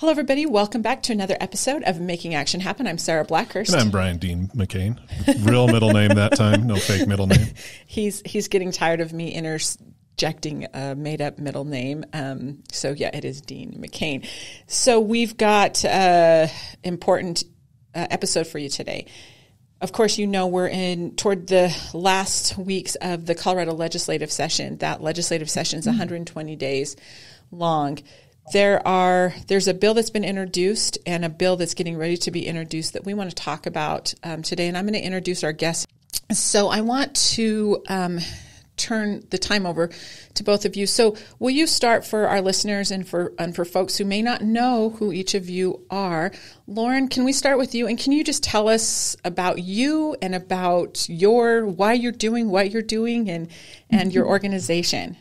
Hello, everybody. Welcome back to another episode of Making Action Happen. I'm Sarah Blackhurst. And I'm Brian Dean McCain. Real middle name that time, no fake middle name. he's he's getting tired of me interjecting a made up middle name. Um, so yeah, it is Dean McCain. So we've got an uh, important uh, episode for you today. Of course, you know we're in toward the last weeks of the Colorado legislative session. That legislative session is 120 days long there are there's a bill that's been introduced and a bill that's getting ready to be introduced that we want to talk about um, today and i'm going to introduce our guests so i want to um, turn the time over to both of you. So will you start for our listeners and for and for folks who may not know who each of you are? Loren can we start with you? And can you just tell us about you and about your why you're doing what you're doing and and your organization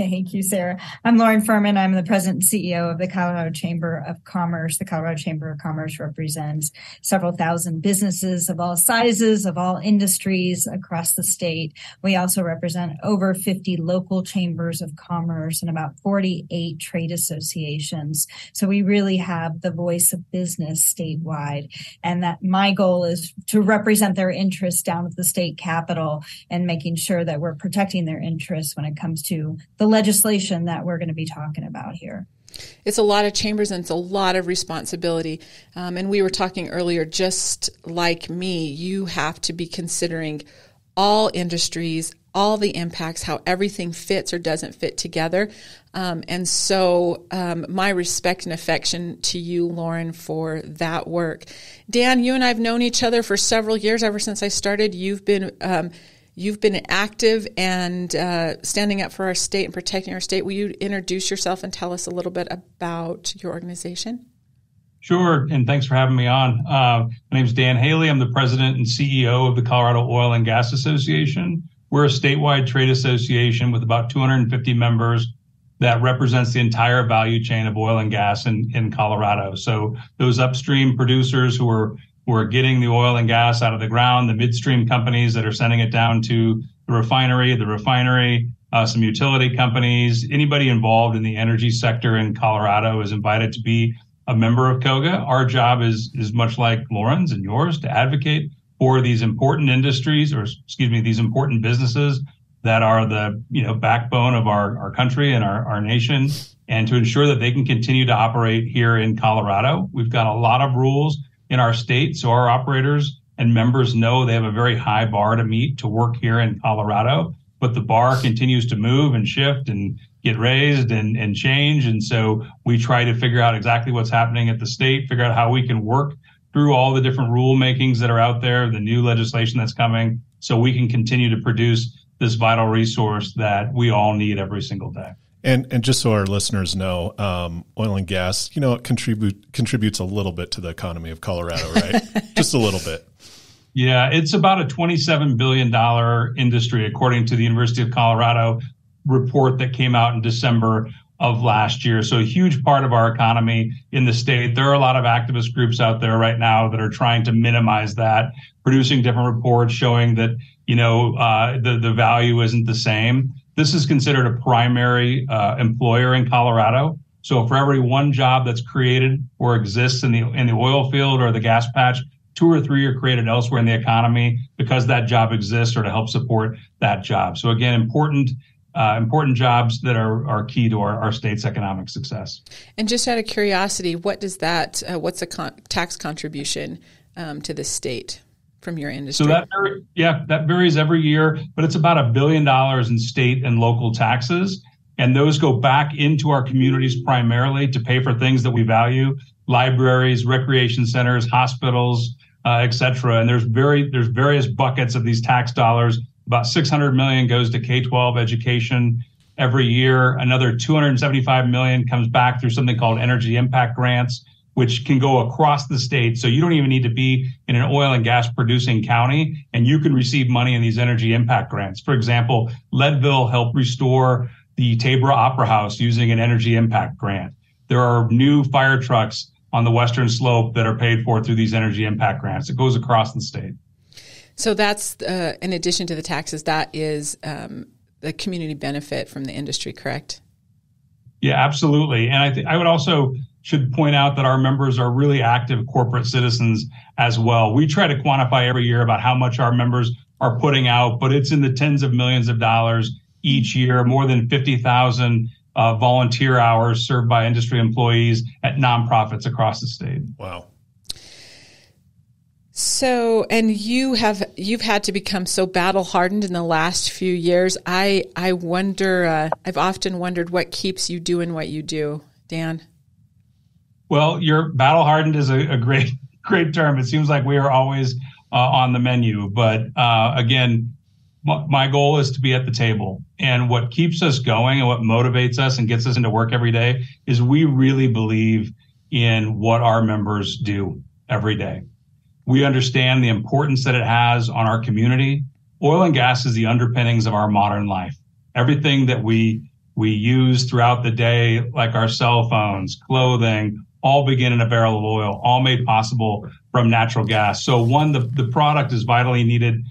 Thank you, Sarah. I'm Loren Furman. I'm the president and CEO of the Colorado Chamber of Commerce. The Colorado Chamber of Commerce represents several thousand businesses of all sizes, of all industries across the state. We also represent over 50 local chambers of commerce and about 48 trade associations. So we really have the voice of business statewide. And that my goal is to represent their interests down at the state capitol and making sure that we're protecting their interests when it comes to the legislation that we're going to be talking about here. It's a lot of chambers and it's a lot of responsibility. Um, and we were talking earlier, just like me, you have to be considering all industries, all the impacts, how everything fits or doesn't fit together. Um, and so, um, my respect and affection to you, Loren, for that work. Dan, you and I have known each other for several years, ever since I started. You've been um, You've been active and uh, standing up for our state and protecting our state. Will you introduce yourself and tell us a little bit about your organization? Sure, and thanks for having me on. Uh, my name is Dan Haley. I'm the president and CEO of the Colorado Oil and Gas Association. We're a statewide trade association with about 250 members that represents the entire value chain of oil and gas in, in Colorado. So those upstream producers who are who are getting the oil and gas out of the ground, the midstream companies that are sending it down to the refinery, the refinery, uh, some utility companies, anybody involved in the energy sector in Colorado is invited to be a member of COGA. Our job is is much like Loren's and yours to advocate for these important industries, or excuse me, these important businesses that are the you know backbone of our, our country and our, our nation, and to ensure that they can continue to operate here in Colorado. We've got a lot of rules in our state. So our operators and members know they have a very high bar to meet to work here in Colorado, but the bar continues to move and shift and get raised and, and change. And so we try to figure out exactly what's happening at the state, figure out how we can work through all the different rule makings that are out there, the new legislation that's coming, so we can continue to produce this vital resource that we all need every single day. And and just so our listeners know, um, oil and gas, you know, it contribute contributes a little bit to the economy of Colorado, right? just a little bit. Yeah, it's about a twenty-seven billion dollar industry, according to the University of Colorado report that came out in December of last year. So a huge part of our economy in the state. There are a lot of activist groups out there right now that are trying to minimize that, producing different reports showing that you know uh, the the value isn't the same. This is considered a primary uh, employer in Colorado. So for every one job that's created or exists in the in the oil field or the gas patch, two or three are created elsewhere in the economy because that job exists or to help support that job. So again, important uh, important jobs that are, are key to our, our state's economic success. And just out of curiosity, what does that, uh, what's the con- tax contribution um, to the state? From your industry? So that yeah, that varies every year, but it's about a billion dollars in state and local taxes. And those go back into our communities primarily to pay for things that we value, libraries, recreation centers, hospitals, uh, et cetera. And there's very there's various buckets of these tax dollars. About 600 million goes to K-12 education every year. Another 275 million comes back through something called energy impact grants which can go across the state. So you don't even need to be in an oil and gas producing county and you can receive money in these energy impact grants. For example, Leadville helped restore the Tabor Opera House using an energy impact grant. There are new fire trucks on the western slope that are paid for through these energy impact grants. It goes across the state. So that's uh, in addition to the taxes, that is um, the community benefit from the industry, correct? Yeah, absolutely. And I, th- I would also should point out that our members are really active corporate citizens as well. We try to quantify every year about how much our members are putting out, but it's in the tens of millions of dollars each year, more than 50,000 uh, volunteer hours served by industry employees at nonprofits across the state. Wow. So, and you have you've had to become so battle hardened in the last few years. I I wonder. Uh, I've often wondered what keeps you doing what you do, Dan. Well, your battle hardened is a, a, great great term. It seems like we are always uh, on the menu, but uh, again, my goal is to be at the table. And what keeps us going and what motivates us and gets us into work every day is we really believe in what our members do every day. We understand the importance that it has on our community. Oil and gas is the underpinnings of our modern life. Everything that we we use throughout the day, like our cell phones, clothing, all begin in a barrel of oil, all made possible from natural gas. So one, the, the product is vitally needed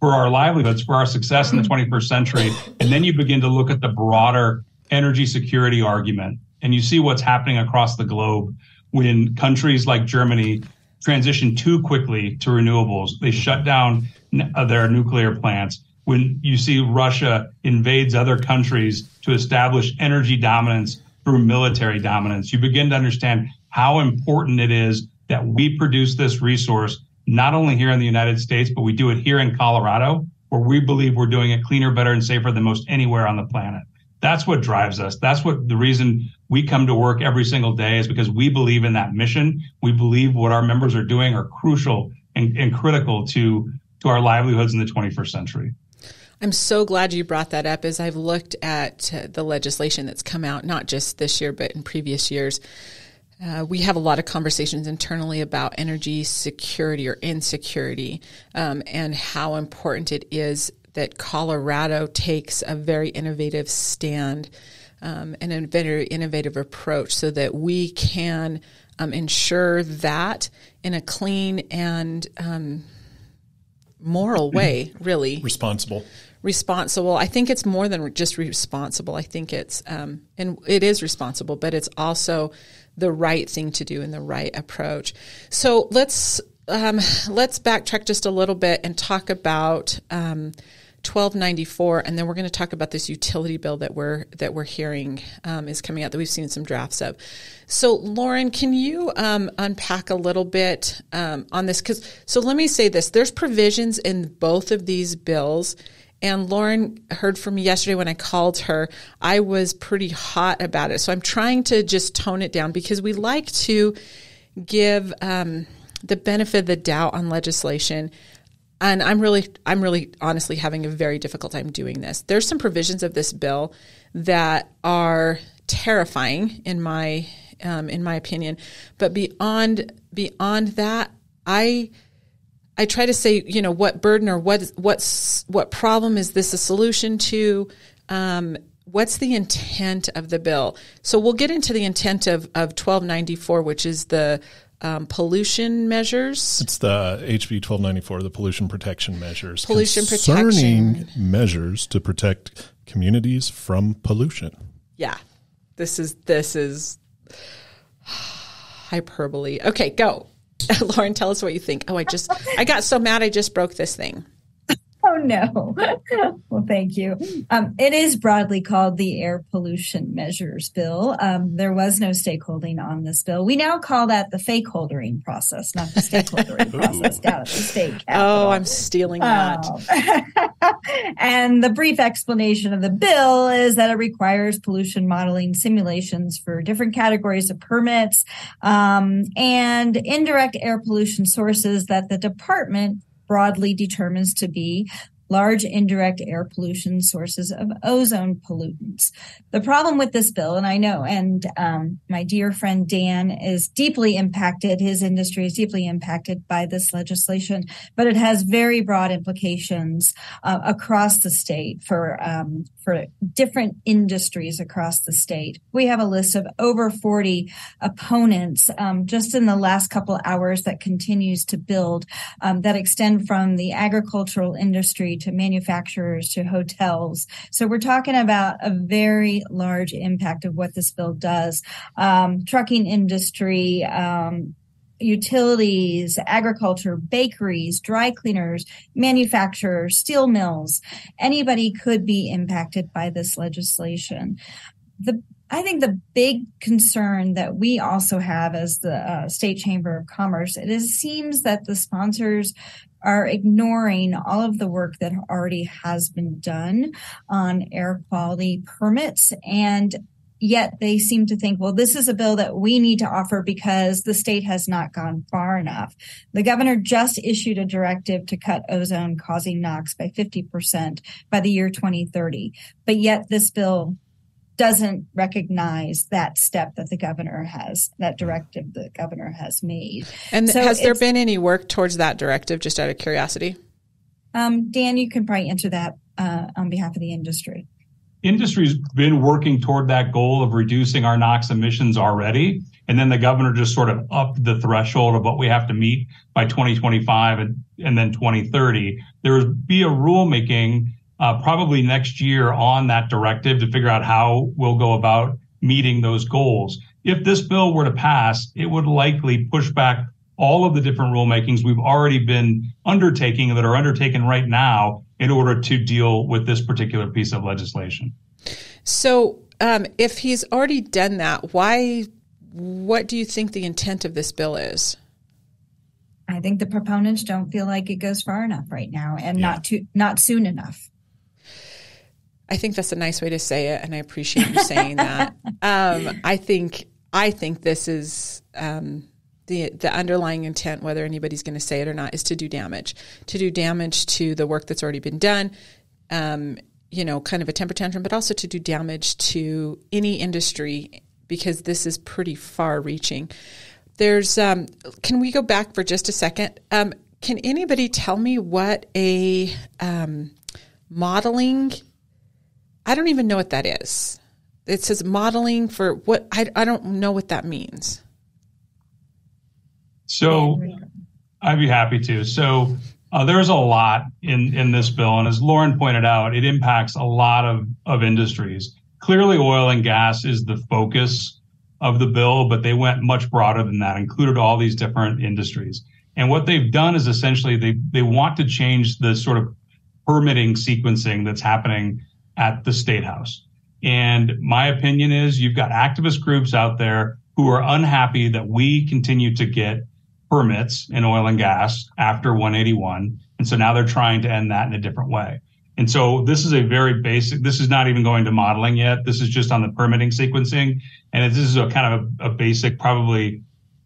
for our livelihoods, for our success in the mm-hmm. 21st century. And then you begin to look at the broader energy security argument and you see what's happening across the globe when countries like Germany transition too quickly to renewables. They shut down uh, their nuclear plants. When you see Russia invades other countries to establish energy dominance through military dominance, you begin to understand how important it is that we produce this resource, not only here in the United States, but we do it here in Colorado, where we believe we're doing it cleaner, better, and safer than most anywhere on the planet. That's what drives us. That's what the reason we come to work every single day is because we believe in that mission. We believe what our members are doing are crucial and, and critical to, to our livelihoods in the 21st century. I'm so glad you brought that up as I've looked at uh, the legislation that's come out, not just this year, but in previous years. Uh, we have a lot of conversations internally about energy security or insecurity um, and how important it is that Colorado takes a very innovative stand um, and a very innovative approach so that we can um, ensure that in a clean and um, moral way, really. Responsible responsible. I think it's more than just responsible. I think it's um, and it is responsible, but it's also the right thing to do and the right approach. So let's um, let's backtrack just a little bit and talk about. Um, 1294 and then we're going to talk about this utility bill that we're that we're hearing um, is coming out that we've seen some drafts of so loren can you um, unpack a little bit um, on this because so let me say this there's provisions in both of these bills and Loren heard from me yesterday when I called her. I was pretty hot about it. So I'm trying to just tone it down because we like to give um, the benefit of the doubt on legislation. And I'm really, I'm really honestly having a very difficult time doing this. There's some provisions of this bill that are terrifying in my, um, in my opinion. But beyond, beyond that, I, I try to say, you know, what burden or what what's what problem is this a solution to? Um, what's the intent of the bill? So we'll get into the intent of of twelve ninety four, which is the um, pollution measures. It's the HB twelve ninety four, the pollution protection measures. Pollution concerning protection measures to protect communities from pollution. Yeah, this is this is hyperbole. Okay, go. Loren, tell us what you think. Oh, I just, I got so mad I just broke this thing. Oh no. well, thank you. Um, it is broadly called the Air Pollution Measures Bill. Um, there was no stakeholding on this bill. We now call that the fake holdering process, not the stakeholdering process down at the state oh. Oh, I'm stealing that. Um, and the brief explanation of the bill is that it requires pollution modeling simulations for different categories of permits um, and indirect air pollution sources that the department broadly determines to be large indirect air pollution sources of ozone pollutants. The problem with this bill, and I know, and um, my dear friend Dan is deeply impacted, his industry is deeply impacted by this legislation, but it has very broad implications uh, across the state for um, for different industries across the state. We have a list of over 40 opponents um, just in the last couple hours that continues to build um, that extend from the agricultural industry to manufacturers to hotels. So we're talking about a very large impact of what this bill does. Um, trucking industry, um, utilities, agriculture, bakeries, dry cleaners, manufacturers, steel mills. Anybody could be impacted by this legislation. The I think the big concern that we also have as the uh, State Chamber of Commerce, it is, seems that the sponsors are ignoring all of the work that already has been done on air quality permits and yet they seem to think, well, this is a bill that we need to offer because the state has not gone far enough. The governor just issued a directive to cut ozone causing NOx by 50% by the year 2030. But yet this bill doesn't recognize that step that the governor has, that directive the governor has made. And so has there been any work towards that directive, just out of curiosity? Um, Dan, you can probably answer that uh, on behalf of the industry industry's been working toward that goal of reducing our NOx emissions already. And then the governor just sort of upped the threshold of what we have to meet by 2025 and, and then 2030. There would be a rulemaking uh, probably next year on that directive to figure out how we'll go about meeting those goals. If this bill were to pass, it would likely push back all of the different rulemakings we've already been undertaking that are undertaken right now in order to deal with this particular piece of legislation. So, um, if he's already done that, why? What do you think the intent of this bill is? I think the proponents don't feel like it goes far enough right now, and yeah. not too not soon enough. I think that's a nice way to say it, and I appreciate you saying that. Um, I think I think this is um, the the underlying intent, whether anybody's going to say it or not, is to do damage, to do damage to the work that's already been done. Um, you know, kind of a temper tantrum, but also to do damage to any industry because this is pretty far reaching. There's, um, can we go back for just a second? Um, can anybody tell me what a um, modeling? I don't even know what that is. It says modeling for what I, I don't know what that means. So I'd be happy to. So uh, there's a lot in, in this bill. And as Loren pointed out, it impacts a lot of, of industries. Clearly, oil and gas is the focus of the bill, but they went much broader than that, included all these different industries. And what they've done is essentially they, they want to change the sort of permitting sequencing that's happening at the state house. And my opinion is you've got activist groups out there who are unhappy that we continue to get permits in oil and gas after 181. And so now they're trying to end that in a different way. And so this is a very basic, this is not even going to modeling yet. This is just on the permitting sequencing. And this is a kind of a, a basic, probably,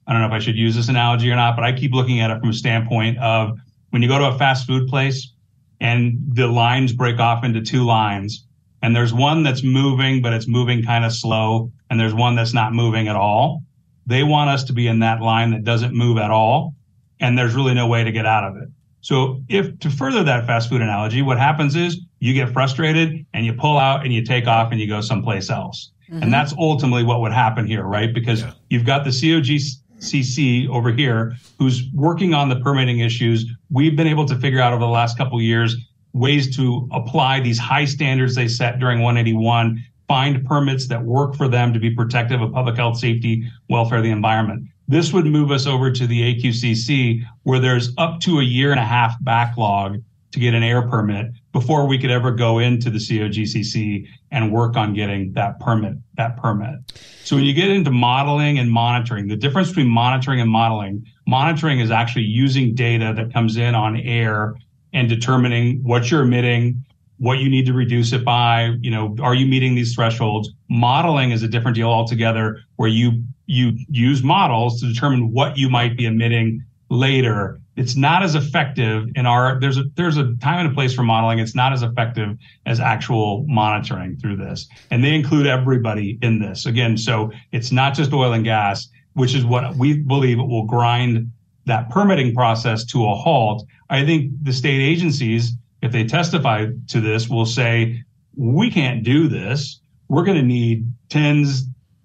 I don't know if I should use this analogy or not, but I keep looking at it from a standpoint of when you go to a fast food place and the lines break off into two lines and there's one that's moving, but it's moving kind of slow. And there's one that's not moving at all they want us to be in that line that doesn't move at all. And there's really no way to get out of it. So if to further that fast food analogy, what happens is you get frustrated and you pull out and you take off and you go someplace else. Mm-hmm. And that's ultimately what would happen here, right? Because yeah. you've got the COGCC over here who's working on the permitting issues. We've been able to figure out over the last couple years ways to apply these high standards they set during 181 find permits that work for them to be protective of public health, safety, welfare the environment. This would move us over to the AQCC where there's up to a year and a half backlog to get an air permit before we could ever go into the COGCC and work on getting that permit, that permit. So when you get into modeling and monitoring, the difference between monitoring and modeling, monitoring is actually using data that comes in on air and determining what you're emitting, what you need to reduce it by, you know, are you meeting these thresholds? Modeling is a different deal altogether where you you use models to determine what you might be emitting later. It's not as effective in our there's a there's a time and a place for modeling. It's not as effective as actual monitoring through this. And they include everybody in this. Again, so it's not just oil and gas, which is what we believe will grind that permitting process to a halt. I think the state agencies if they testify to this, will say, we can't do this. We're going to need tens,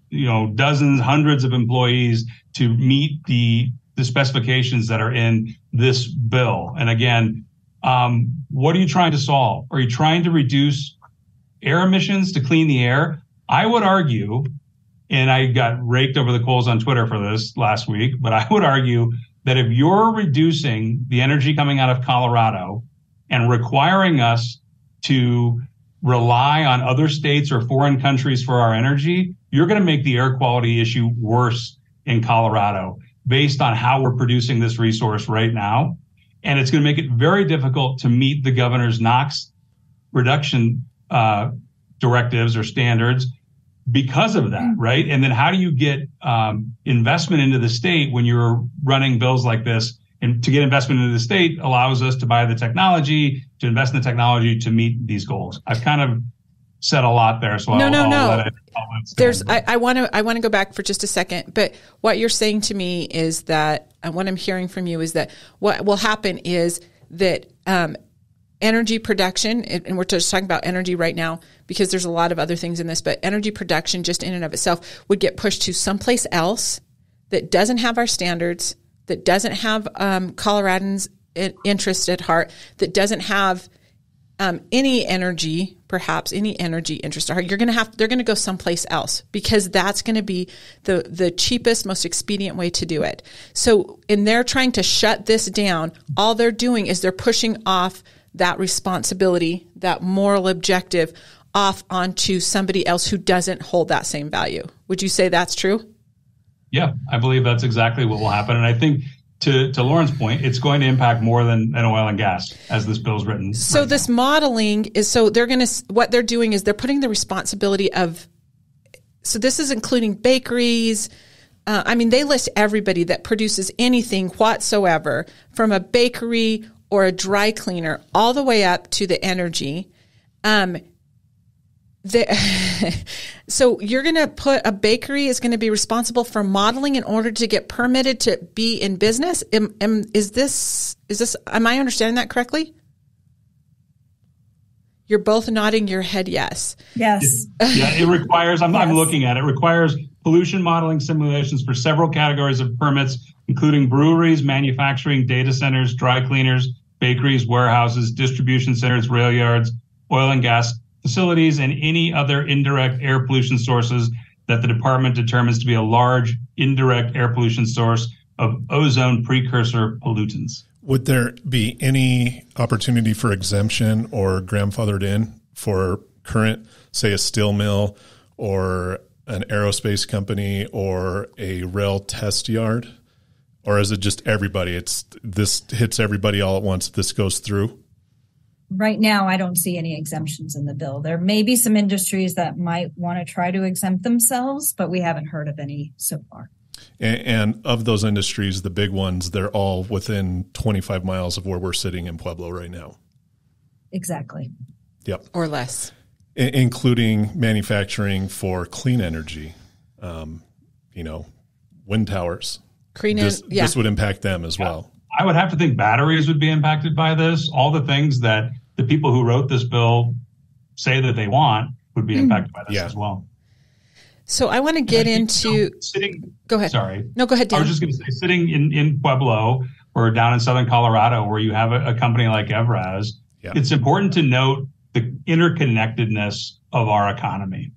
you know, dozens, hundreds of employees to meet the, the specifications that are in this bill. And again, um, what are you trying to solve? Are you trying to reduce air emissions to clean the air? I would argue, and I got raked over the coals on Twitter for this last week, but I would argue that if you're reducing the energy coming out of Colorado and requiring us to rely on other states or foreign countries for our energy, you're going to make the air quality issue worse in Colorado based on how we're producing this resource right now. And it's going to make it very difficult to meet the governor's NOx reduction uh, directives or standards because of that, mm. right? And then how do you get um, investment into the state when you're running bills like this? And to get investment into the state allows us to buy the technology, to invest in the technology to meet these goals. I've kind of said a lot there, so no, I'll, no, I'll no. It, There's, I want to, I want to go back for just a second. But what you're saying to me is that, and what I'm hearing from you is that what will happen is that um, energy production, and we're just talking about energy right now because there's a lot of other things in this, but energy production just in and of itself would get pushed to someplace else that doesn't have our standards, that doesn't have um, Coloradans' interest at heart, that doesn't have um, any energy, perhaps any energy interest at heart. You're going to have, they're going to go someplace else because that's going to be the, the cheapest, most expedient way to do it. So, in they're trying to shut this down, all they're doing is they're pushing off that responsibility, that moral objective off onto somebody else who doesn't hold that same value. Would you say that's true? Yeah, I believe that's exactly what will happen. And I think to, to Loren's point, it's going to impact more than, than oil and gas as this bill's written. So right this now. modeling is so they're going to what they're doing is they're putting the responsibility of so this is including bakeries. Uh, I mean, they list everybody that produces anything whatsoever from a bakery or a dry cleaner all the way up to the energy. Um, so you're going to put a bakery is going to be responsible for modeling in order to get permitted to be in business. Am, am, is this is this? Am I understanding that correctly? You're both nodding your head yes. Yes. yeah, it requires. I'm, yes. I'm looking at it. it. Requires pollution modeling simulations for several categories of permits including breweries, manufacturing, data centers, dry cleaners, bakeries, warehouses, distribution centers, rail yards, oil and gas facilities, and any other indirect air pollution sources that the department determines to be a large indirect air pollution source of ozone precursor pollutants. Would there be any opportunity for exemption or grandfathered in for current, say, a steel mill or an aerospace company or a rail test yard? or is it just everybody? It's this hits everybody all at once. This goes through. Right now, I don't see any exemptions in the bill. There may be some industries that might want to try to exempt themselves, but we haven't heard of any so far. And, and of those industries, the big ones, they're all within 25 miles of where we're sitting in Pueblo right now. Exactly. Yep. Or less. I- including manufacturing for clean energy, um, you know, wind towers, this, yeah. this would impact them as yeah. well. I would have to think batteries would be impacted by this. All the things that the people who wrote this bill say that they want would be hmm. impacted by this yeah. as well. So I want to get into you know, sitting. Go ahead. Sorry. No, go ahead. Dan. I was just going to say, sitting in in Pueblo or down in southern Colorado, where you have a, a company like Evraz, yeah. it's important to note the interconnectedness of our economy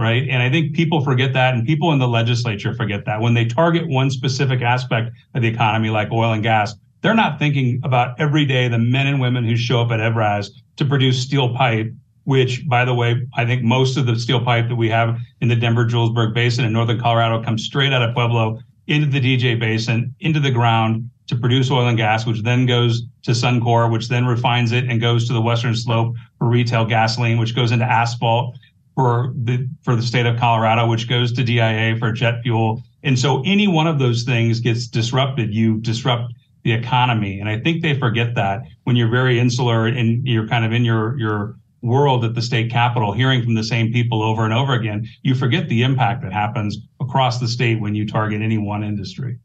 right? And I think people forget that, and people in the legislature forget that when they target one specific aspect of the economy, like oil and gas, they're not thinking about every day the men and women who show up at Evraz to produce steel pipe. Which, by the way, I think most of the steel pipe that we have in the Denver Julesburg Basin in northern Colorado comes straight out of Pueblo into the DJ Basin, into the ground to produce oil and gas, which then goes to Suncor, which then refines it and goes to the Western Slope for retail gasoline, which goes into asphalt for the for the state of Colorado, which goes to DIA for jet fuel. And so any one of those things gets disrupted, you disrupt the economy. And I think they forget that when you're very insular and you're kind of in your your world at the state capitol, hearing from the same people over and over again, you forget the impact that happens across the state when you target any one industry.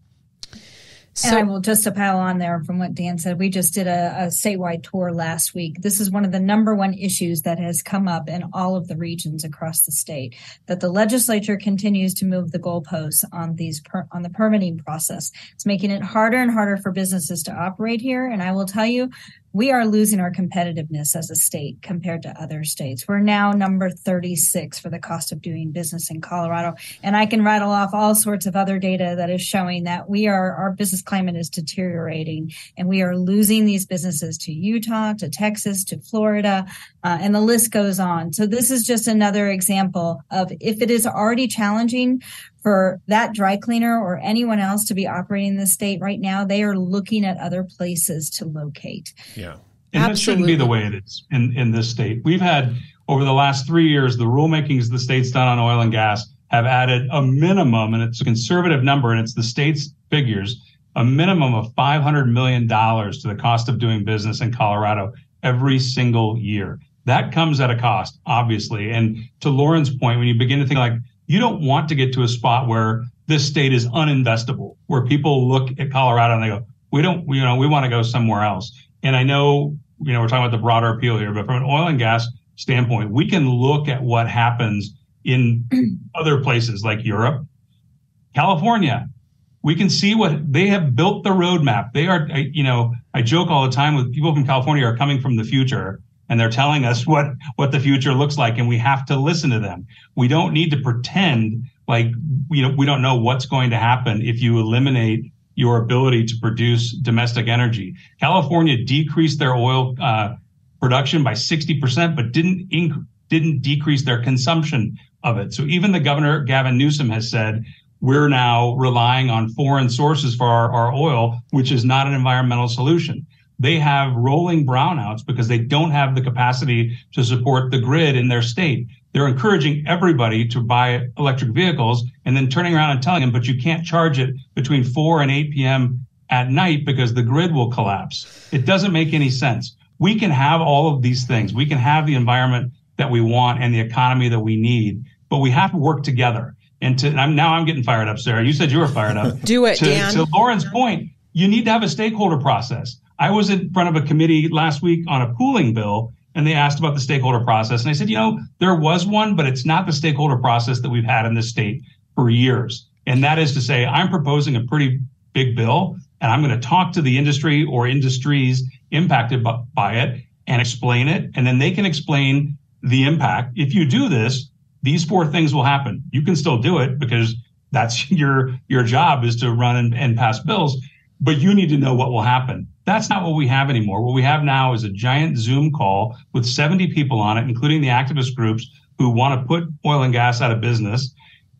So, and I will just to pile on there from what Dan said, we just did a, a, statewide tour last week. This is one of the number one issues that has come up in all of the regions across the state. That the legislature continues to move the goalposts on these per, on the permitting process. It's making it harder and harder for businesses to operate here. And I will tell you, we are losing our competitiveness as a state compared to other states. We're now number 36 for the cost of doing business in Colorado. And I can rattle off all sorts of other data that is showing that we are, our business climate is deteriorating and we are losing these businesses to Utah, to Texas, to Florida, uh, and the list goes on. So this is just another example of if it is already challenging for that dry cleaner or anyone else to be operating in the state right now, they are looking at other places to locate. Yeah. And Absolutely. that shouldn't be the way it is in, in this state. We've had over the last three years, the rulemakings the state's done on oil and gas have added a minimum, and it's a conservative number, and it's the state's figures, a minimum of $500 million to the cost of doing business in Colorado every single year. That comes at a cost, obviously. And to Loren's point, when you begin to think like, you don't want to get to a spot where this state is uninvestable, where people look at Colorado and they go, we don't, you know, we want to go somewhere else. And I know, you know, we're talking about the broader appeal here, but from an oil and gas standpoint, we can look at what happens in other places like Europe, California. We can see what they have built the roadmap. They are, you know, I joke all the time with people from California are coming from the future and they're telling us what what the future looks like and we have to listen to them. We don't need to pretend like you know we don't know what's going to happen if you eliminate your ability to produce domestic energy. California decreased their oil uh, production by 60% but didn't inc- didn't decrease their consumption of it. So even the governor gavin newsom has said we're now relying on foreign sources for our, our oil which is not an environmental solution they have rolling brownouts because they don't have the capacity to support the grid in their state. They're encouraging everybody to buy electric vehicles and then turning around and telling them, but you can't charge it between 4 and 8 p.m. at night because the grid will collapse. It doesn't make any sense. We can have all of these things. We can have the environment that we want and the economy that we need, but we have to work together. And to, I'm, now I'm getting fired up, Sarah. You said you were fired up. Do it, to, Dan. To Loren's point, you need to have a stakeholder process. I was in front of a committee last week on a pooling bill and they asked about the stakeholder process. And I said, you know, there was one, but it's not the stakeholder process that we've had in this state for years. And that is to say, I'm proposing a pretty big bill and I'm going to talk to the industry or industries impacted by, by it and explain it. And then they can explain the impact. If you do this, these four things will happen. You can still do it because that's your, your job is to run and, and pass bills, but you need to know what will happen. That's not what we have anymore. What we have now is a giant Zoom call with 70 people on it, including the activist groups who want to put oil and gas out of business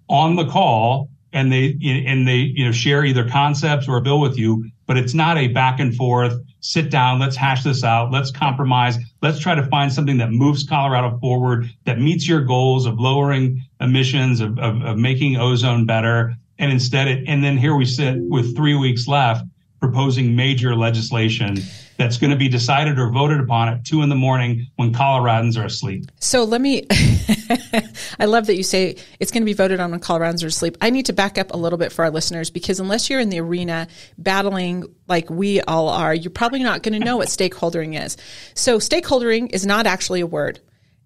on the call and they and they you know share either concepts or a bill with you but it's not a back and forth sit down let's hash this out let's compromise let's try to find something that moves colorado forward that meets your goals of lowering emissions of, of, of making ozone better and instead it and then here we sit with three weeks left proposing major legislation that's going to be decided or voted upon at two in the morning when Coloradans are asleep. So let me, I love that you say it's going to be voted on when Coloradans are asleep. I need to back up a little bit for our listeners because unless you're in the arena battling like we all are, you're probably not going to know what stakeholdering is. So stakeholdering is not actually a word.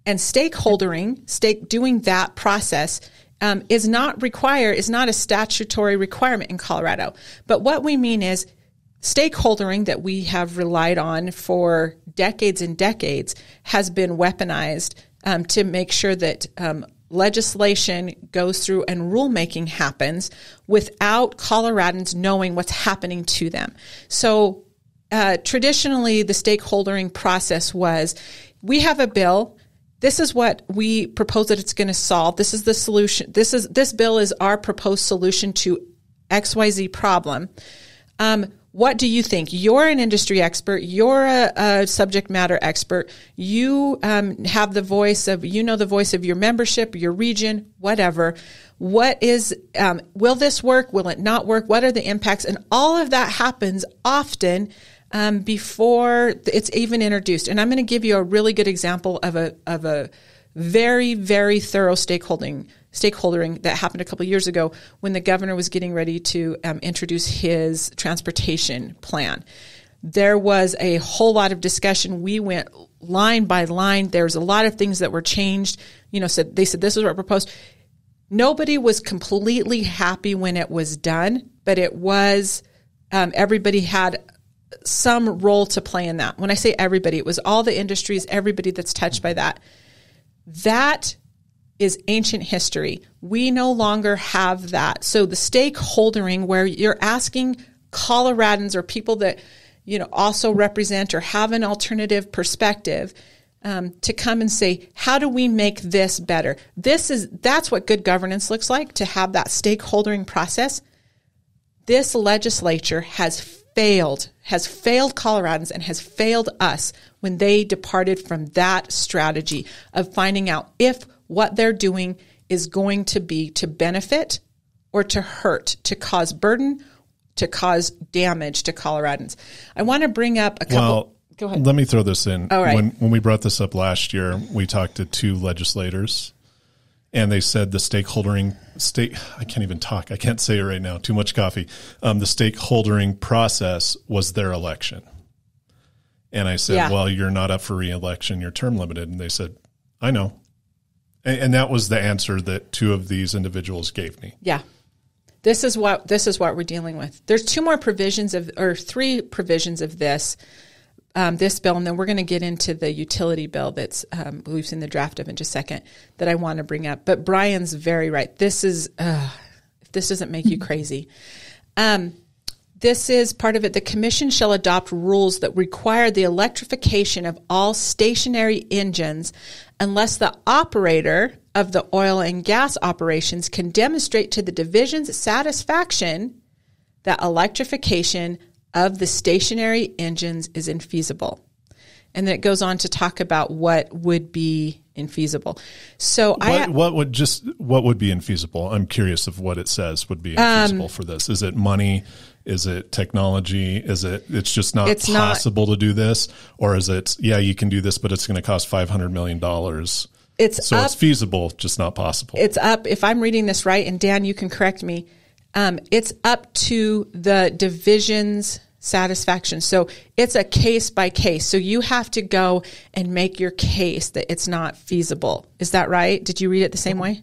And stakeholdering, stake doing that process um, is not required, is not a statutory requirement in Colorado. But what we mean is stakeholdering that we have relied on for decades and decades has been weaponized um, to make sure that um, legislation goes through and rulemaking happens without Coloradans knowing what's happening to them. So uh, traditionally, the stakeholdering process was we have a bill. This is what we propose that it's going to solve. This is the solution. This is this bill is our proposed solution to XYZ problem. Um, what do you think? You're an industry expert. You're a, a subject matter expert. You um, have the voice of, you know, the voice of your membership, your region, whatever. What is, um, will this work? Will it not work? What are the impacts? And all of that happens often um, before it's even introduced. And I'm going to give you a really good example of a, of a very, very thorough stakeholding stakeholdering that happened a couple years ago when the governor was getting ready to um, introduce his transportation plan. There was a whole lot of discussion. We went line by line. There was a lot of things that were changed. You know, said they said this was what proposed. Nobody was completely happy when it was done, but it was um, everybody had some role to play in that. When I say everybody, it was all the industries, everybody that's touched by that. That is ancient history. We no longer have that. So the stakeholdering where you're asking Coloradans or people that you know also represent or have an alternative perspective um, to come and say, how do we make this better? This is that's what good governance looks like to have that stakeholdering process. This legislature has failed, has failed Coloradans and has failed us when they departed from that strategy of finding out if what they're doing is going to be to benefit or to hurt, to cause burden, to cause damage to Coloradans. I want to bring up a couple. Well, Go ahead. Let me throw this in. All right. When when we brought this up last year, we talked to two legislators, and they said the stakeholdering state. I can't even talk. I can't say it right now. Too much coffee. Um, the stakeholdering process was their election, and I said, Yeah. "Well, you're not up for reelection. You're term limited." And they said, "I know," and, and that was the answer that two of these individuals gave me. Yeah. This is what this is what we're dealing with. There's two more provisions of or three provisions of this um, this bill, and then we're going to get into the utility bill that's um, we've seen the draft of in just a second that I want to bring up. But Brian's very right. This is uh, if this doesn't make you crazy. Um, this is part of it. The commission shall adopt rules that require the electrification of all stationary engines unless the operator of the oil and gas operations can demonstrate to the division's satisfaction that electrification of the stationary engines is infeasible. And then it goes on to talk about what would be infeasible. So I What, what would just what would be infeasible? I'm curious of what it says would be Um, infeasible for this. Is it money? Is it technology? Is it it's just not It's not- possible to do this, or is it yeah you can do this, but it's going to cost five hundred million dollars? it's So up. it's feasible, just not possible. it's up. If i'm reading this right and dan you can correct me um, it's up to the division's satisfaction. So it's a case by case. So you have to go and make your case that it's not feasible. Is that right? Did you read it the same way?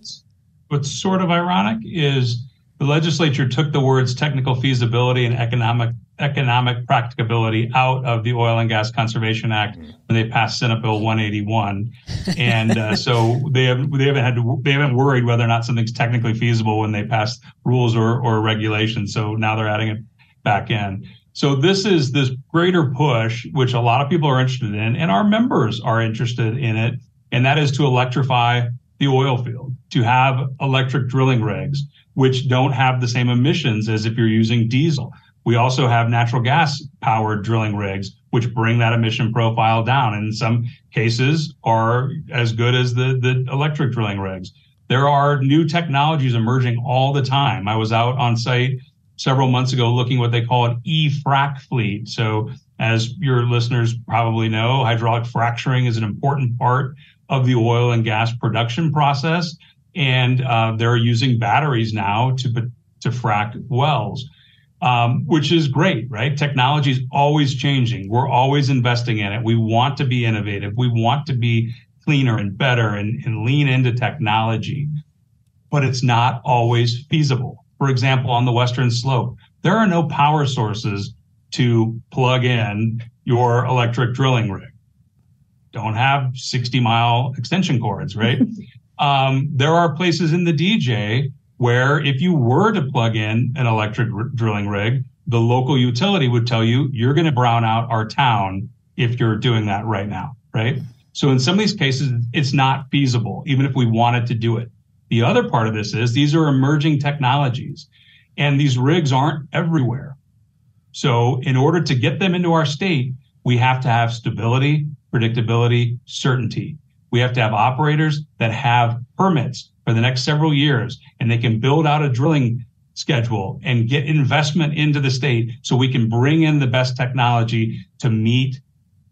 What's sort of ironic is the legislature took the words technical feasibility and economic economic practicability out of the Oil and Gas Conservation Act when they passed Senate Bill 181, and uh, so they have they haven't had to they haven't worried whether or not something's technically feasible when they pass rules or or regulations. So now they're adding it back in. So this is this greater push, which a lot of people are interested in, and our members are interested in it, and that is to electrify the oil field, to have electric drilling rigs, which don't have the same emissions as if you're using diesel. We also have natural gas powered drilling rigs, which bring that emission profile down. And in some cases are as good as the, the electric drilling rigs. There are new technologies emerging all the time. I was out on site several months ago looking what they call an e-frac fleet. So as your listeners probably know, hydraulic fracturing is an important part of the oil and gas production process. And uh, they're using batteries now to, to frack wells um, which is great, right? Technology is always changing. We're always investing in it. We want to be innovative. We want to be cleaner and better and, and lean into technology, but it's not always feasible. For example, on the Western slope, there are no power sources to plug in your electric drilling rig. Don't have 60 mile extension cords, right? um, there are places in the DJ where if you were to plug in an electric r- drilling rig, the local utility would tell you you're going to brown out our town if you're doing that right now, right? So in some of these cases, it's not feasible, even if we wanted to do it. The other part of this is these are emerging technologies and these rigs aren't everywhere. So in order to get them into our state, we have to have stability, predictability, certainty. We have to have operators that have permits for the next several years and they can build out a drilling schedule and get investment into the state so we can bring in the best technology to meet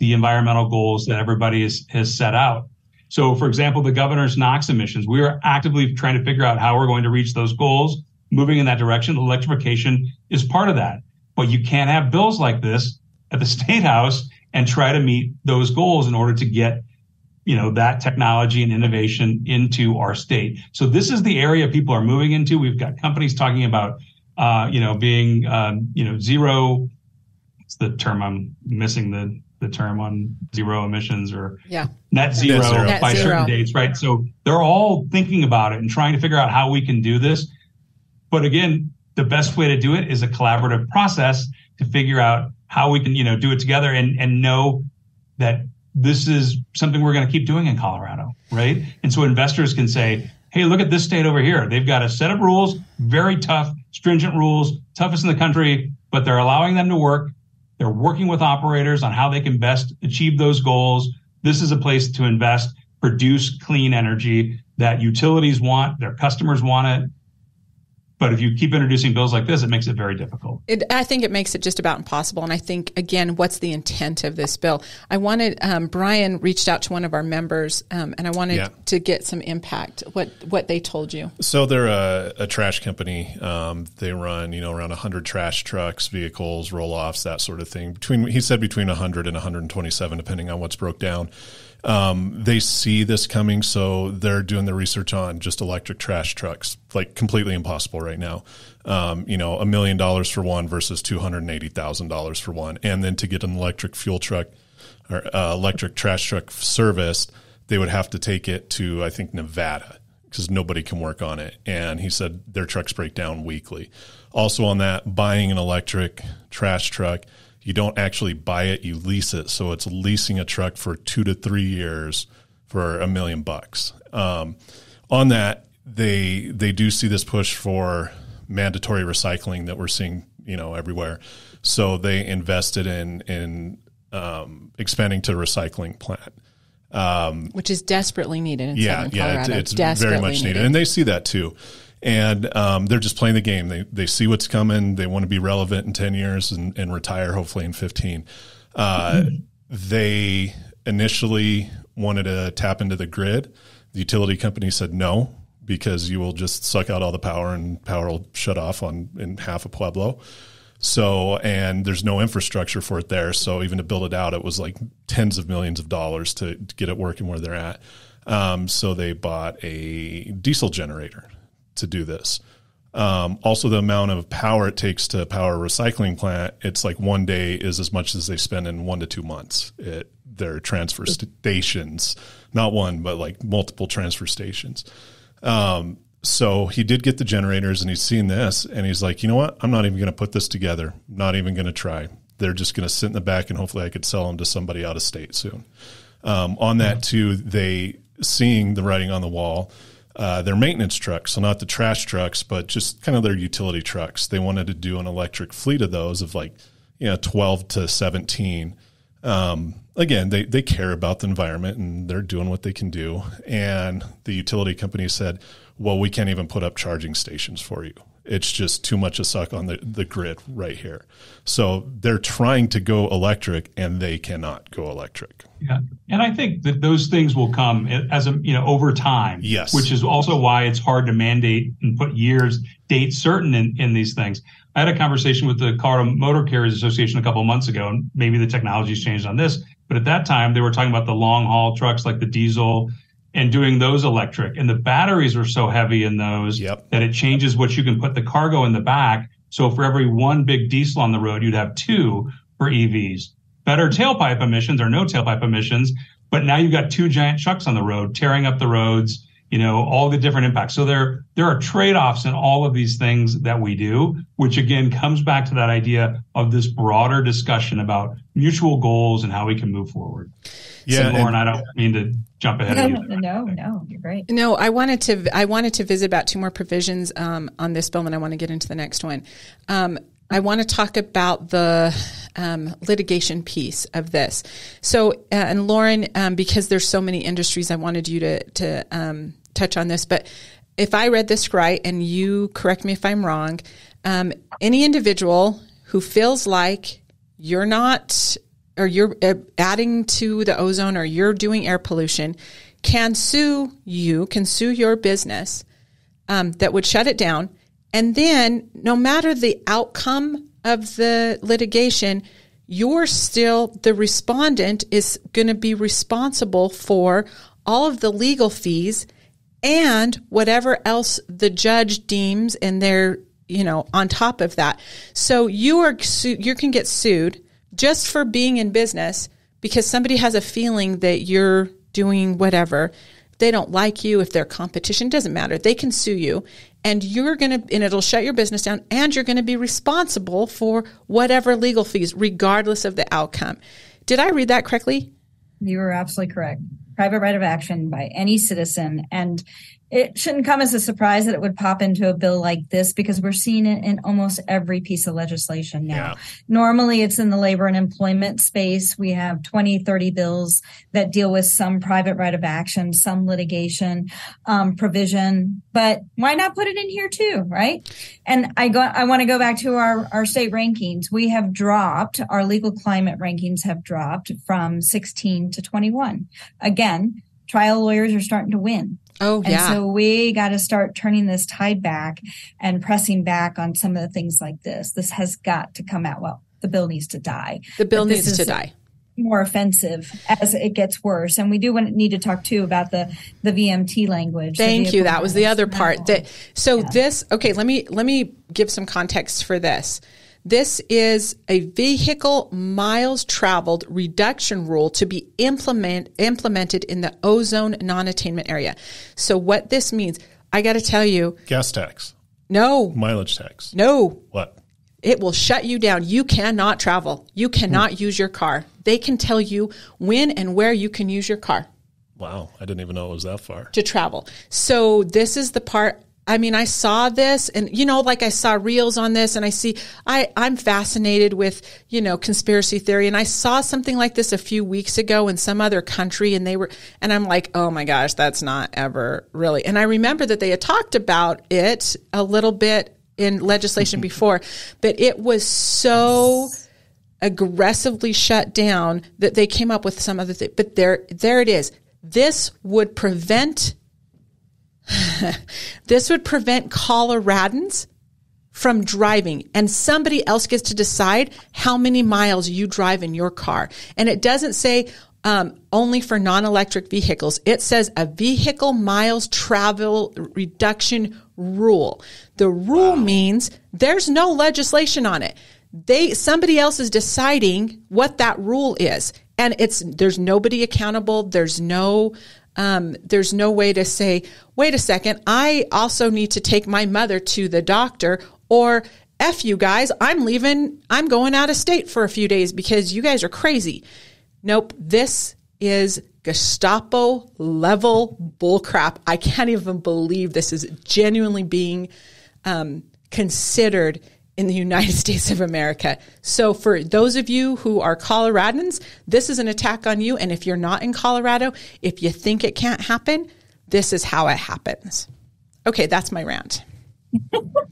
the environmental goals that everybody has set out. So, for example, the governor's NOx emissions, we are actively trying to figure out how we're going to reach those goals, moving in that direction. Electrification is part of that. But you can't have bills like this at the state house and try to meet those goals in order to get you know that technology and innovation into our state so this is the area people are moving into we've got companies talking about uh, you know being um, you know zero it's the term I'm missing the the term on zero emissions or yeah. net zero, Net zero. Net by zero. certain dates, right? So they're all thinking about it and trying to figure out how we can do this. But again, the best way to do it is a collaborative process to figure out how we can, you know, do it together and and know that this is something we're going to keep doing in Colorado, right? And so investors can say, "Hey, look at this state over here. They've got a set of rules, very tough, stringent rules, toughest in the country, but they're allowing them to work. They're working with operators on how they can best achieve those goals. This is a place to invest, produce clean energy that utilities want, their customers want it. But if you keep introducing bills like this, it makes it very difficult. It, I think it makes it just about impossible. And I think, again, what's the intent of this bill? I wanted, um, Brian reached out to one of our members, um, and I wanted Yeah. to get some impact, what, what they told you. So they're a, a trash company. Um, they run, you know, around 100 trash trucks, vehicles, roll-offs, that sort of thing. Between he said between 100 and 127, depending on what's broke down. Um, they see this coming, so they're doing the research on just electric trash trucks, like completely impossible right now. Um, you know, a million dollars for one versus two hundred and eighty thousand dollars for one, and then to get an electric fuel truck or uh, electric trash truck serviced, they would have to take it to I think Nevada because nobody can work on it. And he said their trucks break down weekly. Also on that, buying an electric trash truck, you don't actually buy it, you lease it. So it's leasing a truck for two to three years for a million bucks. Um, on that, they they do see this push for mandatory recycling that we're seeing, you know, everywhere. So they invested in in um, expanding to a recycling plant. Which is desperately needed in Yeah, yeah, it's, it's very much needed. and they see that too. And um, they're just playing the game. They they see what's coming. They want to be relevant in ten years and, and retire hopefully in fifteen. Uh, They initially wanted to tap into the grid. The utility company said no because you will just suck out all the power and power will shut off on in half of Pueblo. So, and there's no infrastructure for it there. So, even to build it out, it was like tens of millions of dollars to, to get it working where they're at. Um, so, they bought a diesel generator to do this. Um, also, the amount of power it takes to power a recycling plant, it's like one day is as much as they spend in one to two months at their transfer stations. Not one, but like multiple transfer stations. Um, so he did get the generators and he's seen this and he's like, you know what? I'm not even going to put this together. Not even going to try. They're just going to sit in the back and hopefully I could sell them to somebody out of state soon. Um, on that too, they seeing the writing on the wall, uh, their maintenance trucks, so not the trash trucks, but just kind of their utility trucks. They wanted to do an electric fleet of those of like, you know, 12 to 17. Um, again, they, they care about the environment and they're doing what they can do. And the utility company said, well, we can't even put up charging stations for you. It's just too much a suck on the, the grid right here. So they're trying to go electric and they cannot go electric. Yeah, and I think that those things will come as a you know over time. Yes. which is also why it's hard to mandate and put years, dates certain in, in these things. I had a conversation with the Colorado Motor Carriers Association a couple of months ago, and maybe the technology's changed on this, but at that time they were talking about the long haul trucks like the diesel and doing those electric, and the batteries are so heavy in those Yep. that it changes what you can put the cargo in the back. So for every one big diesel on the road, you'd have two for EVs. Better tailpipe emissions or no tailpipe emissions, but now you've got two giant trucks on the road tearing up the roads, you know, all the different impacts. So there, there are trade-offs in all of these things that we do, which again comes back to that idea of this broader discussion about mutual goals and how we can move forward. Yeah, so, Loren, and- I don't mean to jump ahead No, of you. no, no, you're great. No, I wanted to. I wanted to visit about two more provisions um, on this bill, and I want to get into the next one. Um, I want to talk about the um, litigation piece of this. So, uh, and Loren, um, because there's so many industries, I wanted you to to um, touch on this. But if I read this right, and you correct me if I'm wrong, um, any individual who feels like you're not or you're uh, adding to the ozone or you're doing air pollution can sue you, can sue your business um, that would shut it down. And then, no matter the outcome of the litigation, you're still, the respondent is going to be responsible for all of the legal fees and whatever else the judge deems and they're, you know, on top of that. So you are, you can get sued just for being in business because somebody has a feeling that you're doing whatever. They don't like you if they're competition, doesn't matter. They can sue you and you're going to, and it'll shut your business down and you're going to be responsible for whatever legal fees, regardless of the outcome. Did I read that correctly? You were absolutely correct. Private right of action by any citizen. And it shouldn't come as a surprise that it would pop into a bill like this because we're seeing it in almost every piece of legislation now. Yeah. Normally it's in the labor and employment space. We have 20, 30 bills that deal with some private right of action, some litigation um, provision, but why not put it in here too, right? And I go, I want to go back to our, our state rankings. We have dropped, our legal climate rankings have dropped from 16 to 21. Again, trial lawyers are starting to win Oh, and yeah. so we got to start turning this tide back and pressing back on some of the things like this. This has got to come out. Well, the bill needs to die. The bill needs to die. More offensive as it gets worse, and we do need to talk too about the the VMT language. Thank you. That was the other part. That so yeah. this okay. Let me let me give some context for this. This is a vehicle miles traveled reduction rule to be implement, implemented in the ozone non attainment area. So, what this means, I got to tell you gas tax. No. Mileage tax. No. What? It will shut you down. You cannot travel. You cannot hmm. use your car. They can tell you when and where you can use your car. Wow, I didn't even know it was that far. To travel. So this is the part I mean, I saw this and, you know, like I saw reels on this and I see, I, I'm fascinated with, you know, conspiracy theory. And I saw something like this a few weeks ago in some other country and they were, and I'm like, oh my gosh, that's not ever really. And I remember that they had talked about it a little bit in legislation before, but it was so aggressively shut down that they came up with some other thing. But there, there it is. This would prevent this would prevent Coloradans from driving and somebody else gets to decide how many miles you drive in your car. And it doesn't say um, only for non-electric vehicles. It says a vehicle miles travel reduction rule. The rule wow. means there's no legislation on it. They somebody else is deciding what that rule is, and it's there's nobody accountable. There's no um, there's no way to say, wait a second, I also need to take my mother to the doctor or F you guys, I'm leaving, I'm going out of state for a few days because you guys are crazy. Nope, this is Gestapo level bullcrap. I can't even believe this is genuinely being um, considered in the United States of America. So for those of you who are Coloradans, this is an attack on you. And if you're not in Colorado, if you think it can't happen, this is how it happens. Okay, that's my rant.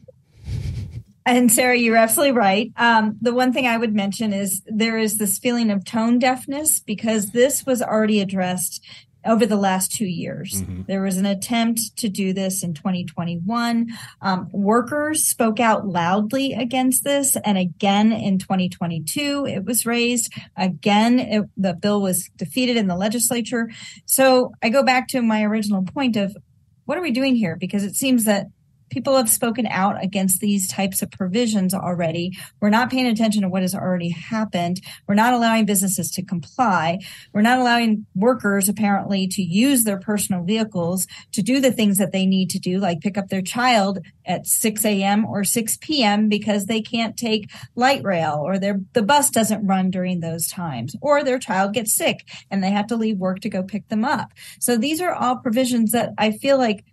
and Sarah, you're absolutely right. Um, the one thing I would mention is there is this feeling of tone deafness because this was already addressed over the last two years. Mm-hmm. There was an attempt to do this in 2021. Um, workers spoke out loudly against this. And again in 2022, it was raised. Again, it, the bill was defeated in the legislature. So I go back to my original point of what are we doing here? Because it seems that people have spoken out against these types of provisions already. We're not paying attention to what has already happened. We're not allowing businesses to comply. We're not allowing workers apparently to use their personal vehicles to do the things that they need to do, like pick up their child at 6 a.m. or 6 p.m. because they can't take light rail or their the bus doesn't run during those times or their child gets sick and they have to leave work to go pick them up. So these are all provisions that I feel like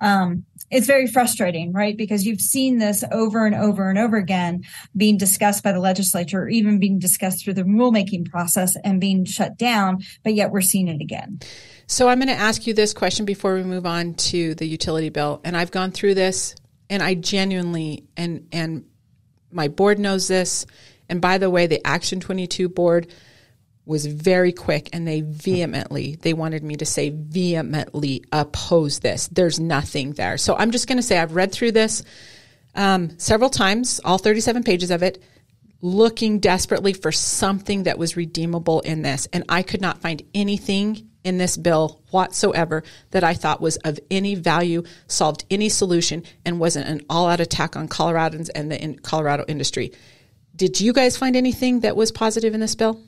um, it's very frustrating, right? Because you've seen this over and over and over again being discussed by the legislature, or even being discussed through the rulemaking process and being shut down, but yet we're seeing it again. So I'm going to ask you this question before we move on to the utility bill. And I've gone through this and I genuinely and and my board knows this. And by the way, the Action 22 board was very quick and they vehemently, they wanted me to say vehemently oppose this. There's nothing there. So I'm just going to say I've read through this um, several times, all 37 pages of it, looking desperately for something that was redeemable in this. And I could not find anything in this bill whatsoever that I thought was of any value, solved any solution, and wasn't an all out attack on Coloradans and the in Colorado industry did you guys find anything that was positive in this bill?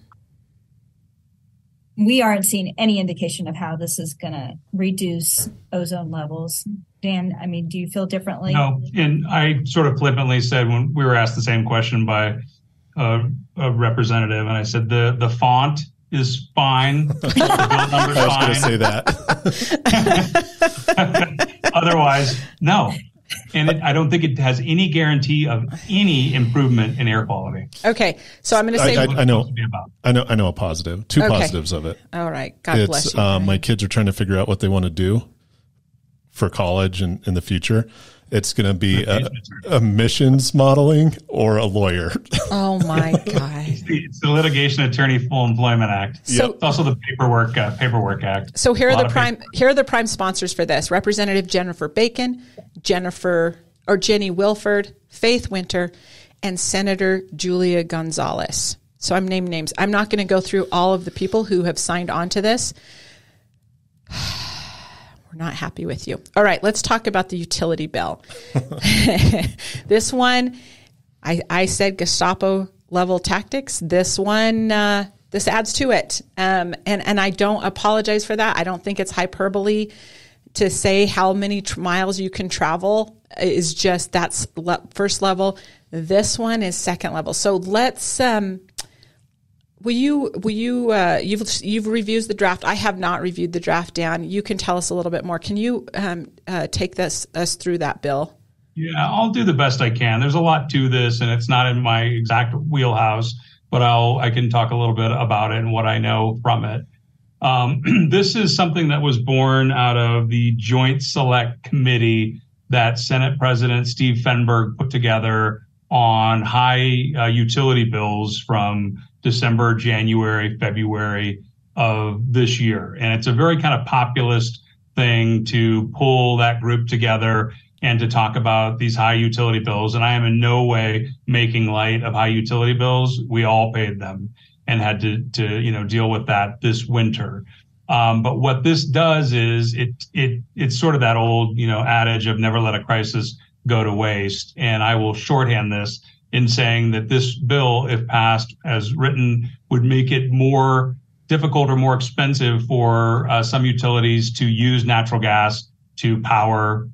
We aren't seeing any indication of how this is going to reduce ozone levels. Dan, I mean, do you feel differently? No, and I sort of flippantly said when we were asked the same question by a, a representative, and I said the the font is fine. The bill number's I was going to say that. Otherwise, no and it, I don't think it has any guarantee of any improvement in air quality. Okay, so I'm going to say I, I, I know, I know, I know a. Two okay. positives of it. All right, God it's, bless you. Um, my kids are trying to figure out what they want to do for college and in the future. It's going to be a, a, missions modeling or a lawyer. Oh my god! it's, the, it's, the, Litigation Attorney Full Employment Act. So it's also the Paperwork uh, Paperwork Act. So here are the prime here are the prime sponsors for this: Representative Jennifer Bacon, Jennifer or Jenny Willford, Faith Winter, and Senator Julia Gonzales. So I'm naming names. I'm not going to go through all of the people who have signed on to this. We're not happy with you. All right, let's talk about the utility bill. this one, I, I said Gestapo level tactics. This one, uh, this adds to it. Um, and, and I don't apologize for that. I don't think it's hyperbole to say how many tr- miles you can travel is just that's le- first level. This one is second level. So let's um, Will you? Will you? Uh, you've you've reviewed the draft. I have not reviewed the draft. Dan, you can tell us a little bit more. Can you um, uh, take this us through that bill? Yeah, I'll do the best I can. There's a lot to this, and it's not in my exact wheelhouse, but I'll I can talk a little bit about it and what I know from it. Um, this is something that was born out of the Joint Select Committee that Senate President Steve Fenberg put together on high uh, utility bills from December, January, February of this year. And it's a very kind of populist thing to pull that group together and to talk about these high utility bills. And I am in no way making light of high utility bills. We all paid them and had to, to you know, deal with that this winter. Um, but what this does is it it it's sort of that old you know adage of never let a crisis go to waste. And I will shorthand this in saying that this bill, if passed as written, would make it more difficult or more expensive for uh, some utilities to use natural gas to power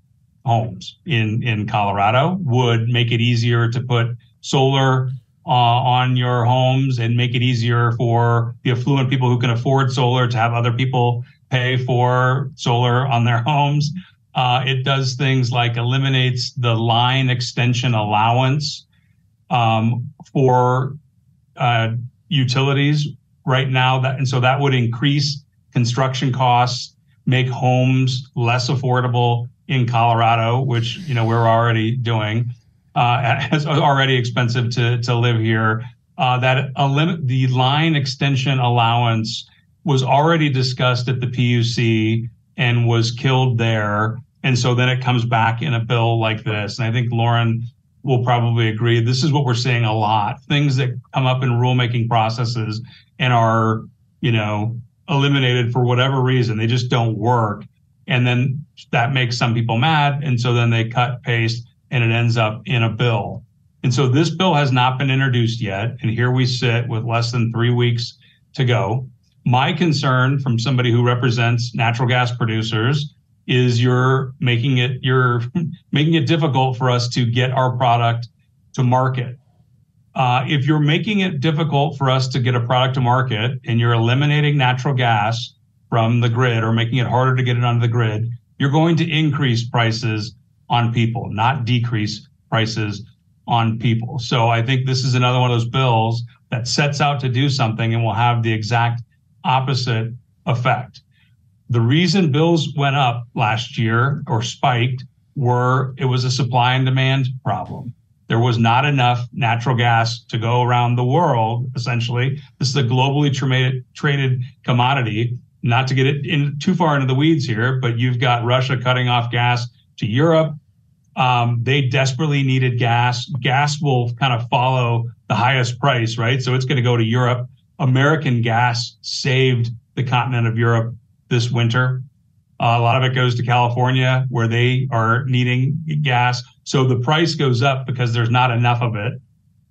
homes in, in Colorado, would make it easier to put solar uh, on your homes and make it easier for the affluent people who can afford solar to have other people pay for solar on their homes. Uh, it does things like eliminates the line extension allowance um, for uh, utilities right now. That and so that would increase construction costs, make homes less affordable in Colorado, which you know we're already doing. Uh, it's already expensive to to live here. Uh, that limit the line extension allowance was already discussed at the PUC and was killed there. And so then it comes back in a bill like this. And I think Loren will probably agree. This is what we're seeing a lot. Things that come up in rulemaking processes and are, you know, eliminated for whatever reason. They just don't work. And then that makes some people mad. And so then they cut, paste, and it ends up in a bill. And so this bill has not been introduced yet. And here we sit with less than three weeks to go. My concern from somebody who represents natural gas producers is you're making it you're making it difficult for us to get our product to market. Uh, if you're making it difficult for us to get a product to market and you're eliminating natural gas from the grid or making it harder to get it onto the grid, you're going to increase prices on people, not decrease prices on people. So I think this is another one of those bills that sets out to do something and will have the exact opposite effect. The reason bills went up last year or spiked were it was a supply and demand problem. There was not enough natural gas to go around the world, essentially. This is a globally traded, traded commodity. Not to get it in too far into the weeds here, but you've got Russia cutting off gas to Europe. Um, they desperately needed gas. Gas will kind of follow the highest price, right? So it's going to go to Europe. American gas saved the continent of Europe this winter. Uh, a lot of it goes to California where they are needing gas. So the price goes up because there's not enough of it.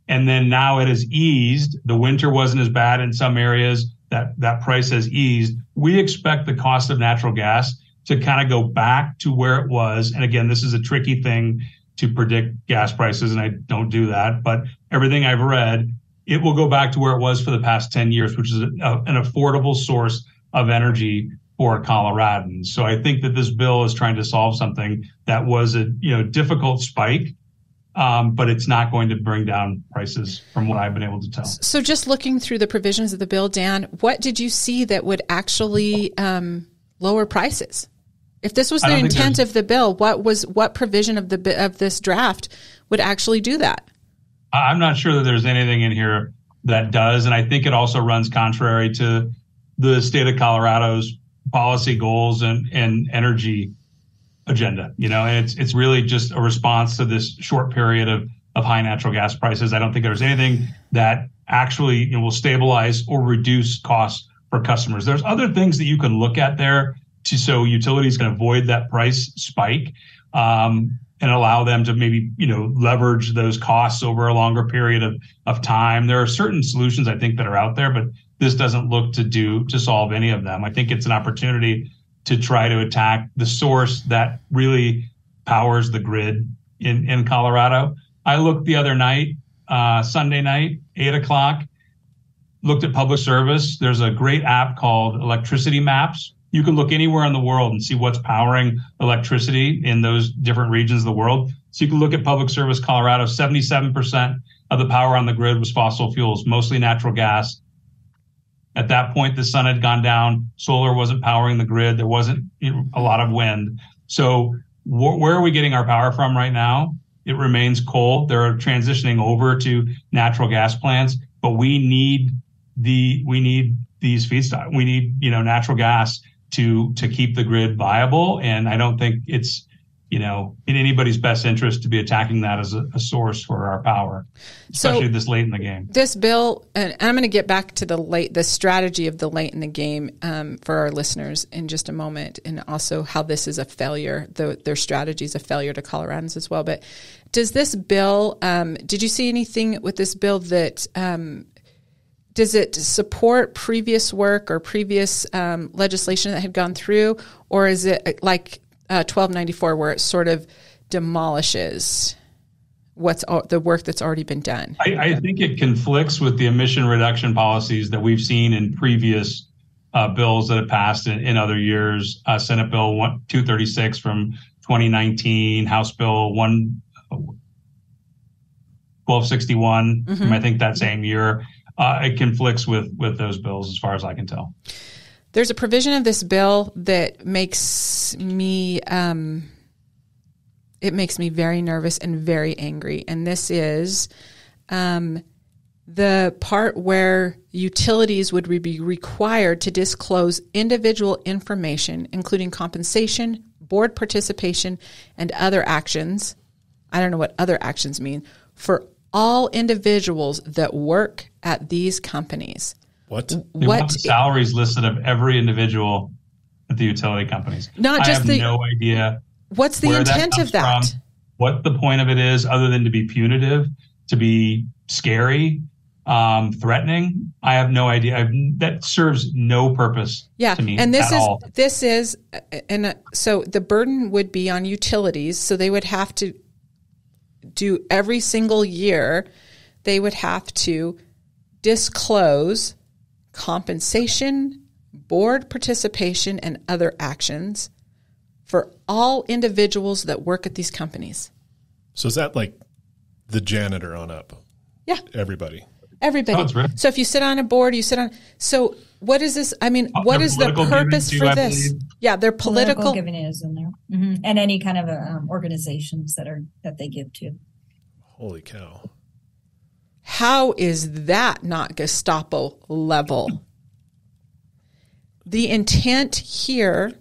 And then now it has eased. The winter wasn't as bad in some areas. That, that price has eased. We expect the cost of natural gas to kind of go back to where it was. And again, this is a tricky thing to predict gas prices, and I don't do that. But everything I've read, it will go back to where it was for the past 10 years, which is a, an affordable source of energy for Coloradans. So I think that this bill is trying to solve something that was a you know difficult spike, um, but it's not going to bring down prices from what I've been able to tell. So just looking through the provisions of the bill, Dan, what did you see that would actually um, lower prices? If this was the intent of the bill, what was what provision of the of this draft would actually do that? I'm not sure that there's anything in here that does, and I think it also runs contrary to the state of Colorado's policy goals and, and energy agenda. You know, it's it's really just a response to this short period of of high natural gas prices. I don't think there's anything that actually you know, will stabilize or reduce costs for customers. There's other things that you can look at there to so utilities can avoid that price spike. Um, and allow them to maybe you know leverage those costs over a longer period of, of time. There are certain solutions I think that are out there, but this doesn't look to do to solve any of them. I think it's an opportunity to try to attack the source that really powers the grid in, in Colorado. I looked the other night, uh, Sunday night, eight o'clock, looked at public service. There's a great app called Electricity Maps. You can look anywhere in the world and see what's powering electricity in those different regions of the world. So you can look at public service Colorado, 77% of the power on the grid was fossil fuels, mostly natural gas. At that point, the sun had gone down. Solar wasn't powering the grid. There wasn't a lot of wind. So wh- where are we getting our power from right now? It remains coal. They're transitioning over to natural gas plants, but we need the, we need these feedstock. We need, you know, natural gas to, to keep the grid viable. And I don't think it's, you know, in anybody's best interest to be attacking that as a, a source for our power, especially so this late in the game. This bill, and I'm going to get back to the late, the strategy of the late in the game um, for our listeners in just a moment, and also how this is a failure. The, their strategy is a failure to Coloradans as well. But does this bill? Um, did you see anything with this bill that? Um, does it support previous work or previous um, legislation that had gone through, or is it like 1294 uh, where it sort of demolishes what's the work that's already been done. I, I, think it conflicts with the emission reduction policies that we've seen in previous uh, bills that have passed in, in other years. Uh, Senate Bill 1, 236 from 2019, House Bill 1, 1261 mm-hmm. from I think that same year. Uh, it conflicts with with those bills as far as I can tell. There's a provision of this bill that makes me um, it makes me very nervous and very angry, and this is um, the part where utilities would be required to disclose individual information, including compensation, board participation, and other actions. I don't know what other actions mean for all individuals that work at these companies. What? They what salaries listed of every individual at the utility companies? Not just I have the, no idea. What's the intent that of that? From, what the point of it is, other than to be punitive, to be scary, um, threatening. I have no idea. I've, that serves no purpose. Yeah, and this is all. this is, and uh, so the burden would be on utilities. So they would have to do every single year. They would have to disclose compensation, board participation, and other actions for all individuals that work at these companies. So is that like the janitor on up? Yeah. Everybody. Everybody. So if you sit on a board, you sit on. So what is this? I mean, uh, what is the purpose for this? Yeah, they're political. political giving is in there, mm-hmm. and any kind of um, organizations that are that they give to. Holy cow! How is that not Gestapo level? The intent here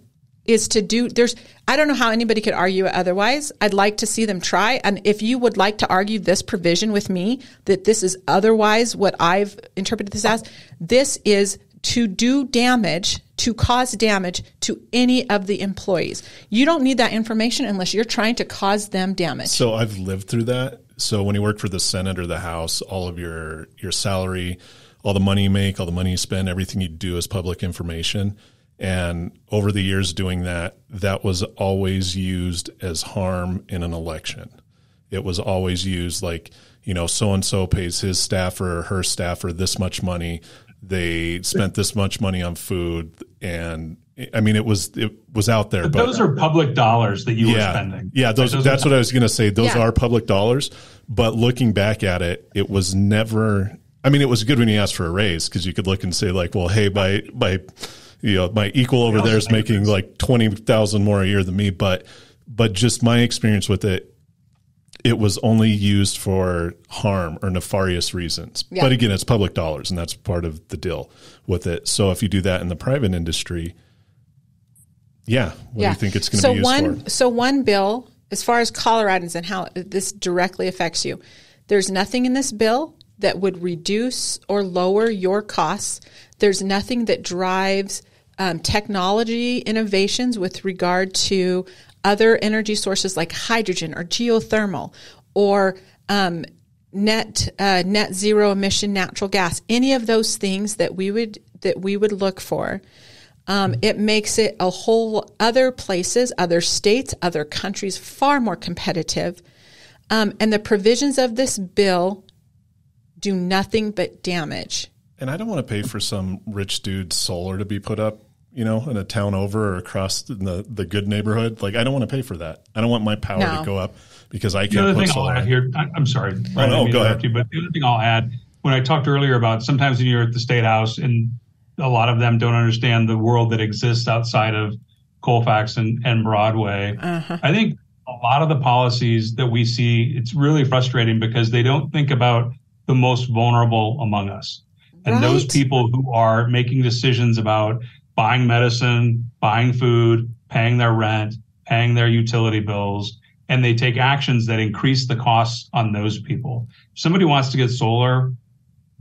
is to do there's I don't know how anybody could argue otherwise. I'd like to see them try and if you would like to argue this provision with me that this is otherwise what I've interpreted this as, this is to do damage, to cause damage to any of the employees. You don't need that information unless you're trying to cause them damage. So I've lived through that So when you work for the Senate or the House, all of your your salary, all the money you make, all the money you spend, everything you do is public information. And over the years doing that, that was always used as harm in an election. It was always used like, you know, so and so pays his staffer or her staffer this much money. They spent this much money on food and I mean, it was it was out there. But, but those are public dollars that you yeah, were spending. Yeah, those, those that's what I was going to say. Those yeah. are public dollars. But looking back at it, it was never. I mean, it was good when you asked for a raise because you could look and say like, well, hey, my my you know my equal over there is making like twenty thousand more a year than me. But but just my experience with it, it was only used for harm or nefarious reasons. Yeah. But again, it's public dollars, and that's part of the deal with it. So if you do that in the private industry yeah. What yeah. do you think it's going to so be used one, for? So one bill, as far as Coloradans and how this directly affects you, there's nothing in this bill that would reduce or lower your costs. There's nothing that drives um, technology innovations with regard to other energy sources like hydrogen or geothermal or um, net uh, net zero emission natural gas. Any of those things that we would that we would look for um, it makes it a whole other places, other states, other countries far more competitive. Um, and the provisions of this bill do nothing but damage. And I don't want to pay for some rich dude's solar to be put up, you know, in a town over or across in the, the good neighborhood. Like, I don't want to pay for that. I don't want my power no. to go up because I can't. The other thing solar. I'll add here, I, am sorry, oh, no, go ahead. You, but the other thing I'll add, when I talked earlier about sometimes when you're at the state house and a lot of them don't understand the world that exists outside of Colfax and, and Broadway. Uh-huh. I think a lot of the policies that we see, it's really frustrating because they don't think about the most vulnerable among us. And right. those people who are making decisions about buying medicine, buying food, paying their rent, paying their utility bills, and they take actions that increase the costs on those people. If somebody wants to get solar,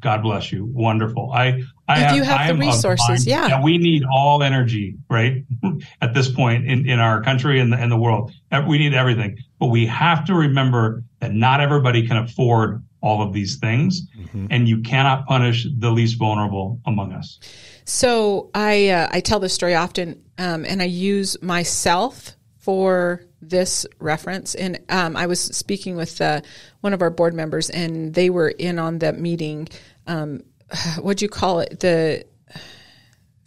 God bless you. Wonderful. I, I if have, you have the resources, yeah. We need all energy, right? At this point in, in our country and the, and the world, we need everything. But we have to remember that not everybody can afford all of these things, mm-hmm. and you cannot punish the least vulnerable among us. So I uh, I tell this story often, um, and I use myself for this reference. And um, I was speaking with uh, one of our board members, and they were in on that meeting um, what'd you call it? The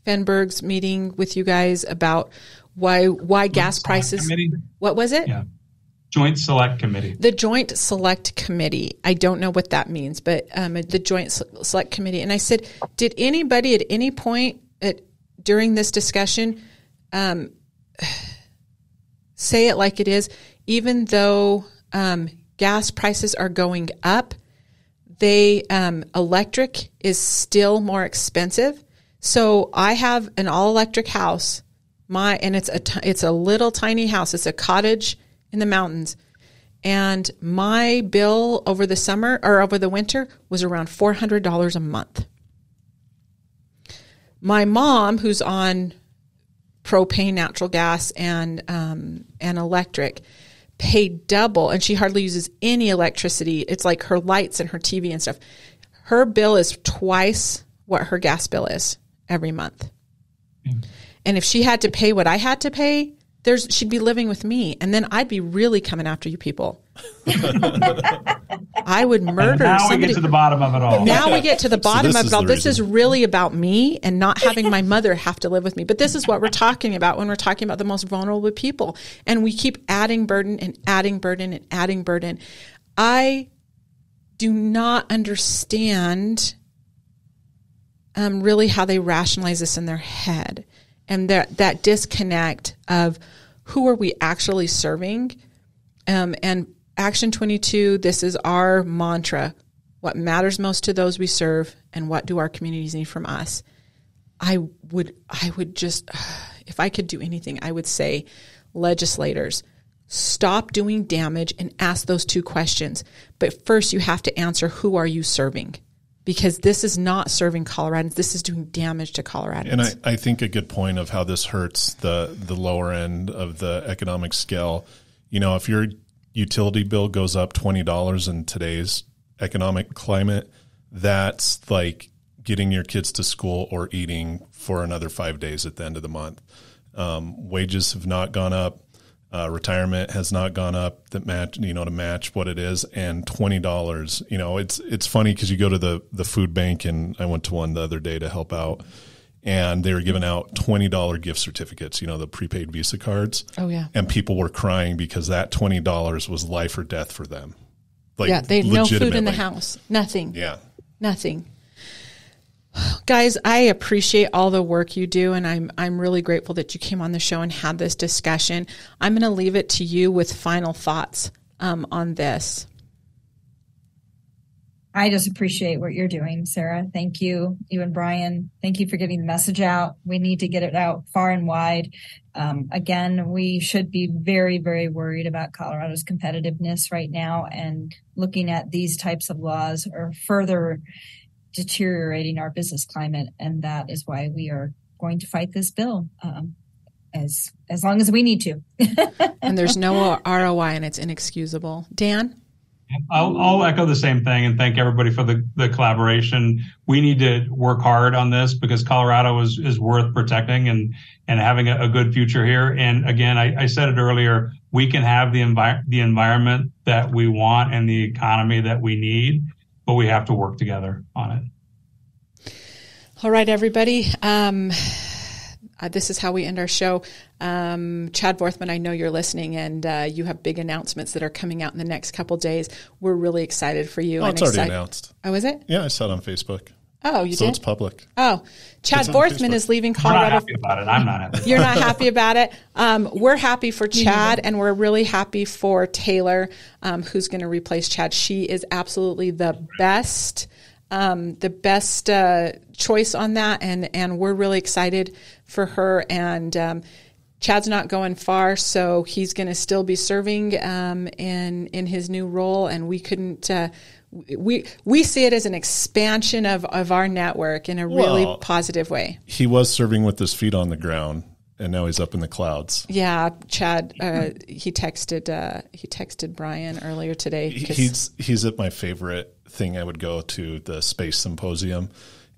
Fenberg's meeting with you guys about why why gas prices. Committee. What was it? Yeah. Joint Select Committee. The Joint Select Committee. I don't know what that means, but um, the Joint Select Committee. And I said, did anybody at any point at, during this discussion um, say it like it is? Even though um, gas prices are going up, they um, electric is still more expensive. So I have an all electric house. My and it's a t- it's a little tiny house. It's a cottage in the mountains. And my bill over the summer or over the winter was around $400 a month. My mom, who's on propane, natural gas, and um, and electric, pay double and she hardly uses any electricity. It's like her lights and her TV and stuff. Her bill is twice what her gas bill is every month. Mm. And if she had to pay what I had to pay, there's she'd be living with me and then I'd be really coming after you people. I would murder and now somebody. we get to the bottom of it all. Now we get to the bottom so of it all. This is really about me and not having my mother have to live with me. But this is what we're talking about when we're talking about the most vulnerable people. And we keep adding burden and adding burden and adding burden. I do not understand um, really how they rationalize this in their head and that that disconnect of who are we actually serving? Um, and action 22 this is our mantra. What matters most to those we serve and what do our communities need from us? I would i would just if i could do anything i would say legislators stop doing damage and ask those two questions. But first you have to answer who are you serving because this is not serving Coloradans. This is doing damage to Coloradans. And I, I think a good point of how this hurts the the lower end of the economic scale. You know, if you're utility bill goes up $20 in today's economic climate, that's like getting your kids to school or eating for another five days at the end of the month. Um, wages have not gone up. Uh, retirement has not gone up that match you know to match what it is and twenty dollars you know it's it's funny because you go to the the food bank and I went to one the other day to help out and they were giving out twenty dollar gift certificates you know the prepaid Visa cards Oh, yeah. and people were crying because that twenty dollars was life or death for them like yeah, they had no food in the house. Nothing. yeah Nothing. Guys, I appreciate all the work you do and I'm I'm really grateful that you came on the show and had this discussion. I'm going to leave it to you with final thoughts um, on this. I just appreciate what you're doing, Sarah. Thank you. You and Brian, thank you for getting the message out. We need to get it out far and wide. Um, again, we should be very, very worried about Colorado's competitiveness right now and looking at these types of laws are further deteriorating our business climate. And that is why we are going to fight this bill. Um, as, as long as we need to. And there's no ROI and it's inexcusable. Dan? I'll, I'll echo the same thing and thank everybody for the, the collaboration. We need to work hard on this because Colorado is, is worth protecting and, and having a, a good future here. And again, I, I said it earlier, we can have the envi- the environment that we want and the economy that we need, but we have to work together on it. All right, everybody. Um, uh, this is how we end our show. Um, Chad Borthman, I know you're listening, and uh, you have big announcements that are coming out in the next couple days. We're really excited for you. oh and it's already excite- announced Oh, is it? yeah I saw it on Facebook Oh, you so did. it's public oh, Chad It's Borthman is leaving We're not Colorado. happy about it. I'm not happy. You're not happy about it. Um, we're happy for Chad, and we're really happy for Taylor, um, who's going to replace Chad. She is absolutely the best, um, the best uh, choice on that, and and we're really excited for her. And um, Chad's not going far, so he's going to still be serving um, in in his new role, and we couldn't. Uh, we we see it as an expansion of, of our network in a really Well- positive way. he was serving with his feet on the ground and now he's up in the clouds Yeah, Chad. Uh, he texted. Uh, he texted Brian earlier today. he's he's at my favorite thing I would go to the space symposium,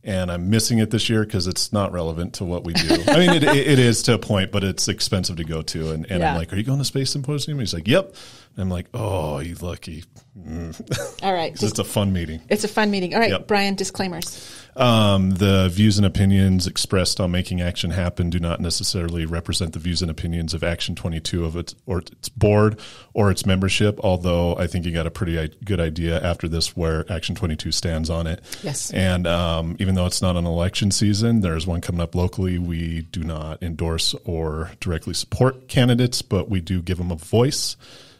and I'm missing it this year because it's not relevant to what we do. I mean, it, it, it is to a point, but it's expensive to go to. And, and Yeah. I'm like, "Are you going to space symposium?" And He's like, "Yep." And I'm like, "Oh, you lucky." Mm. all right. 'Cause it's a fun meeting. it's a fun meeting. All right, Yep. Brian. Disclaimers. Um, the views and opinions expressed on making action happen do not necessarily represent the views and opinions of Action 22 of its or its board or its membership. Although I think you got a pretty i- good idea after this where Action 22 stands on it. Yes. And um, even though it's not an election season, there's one coming up locally. We do not endorse or directly support candidates, but we do give them a voice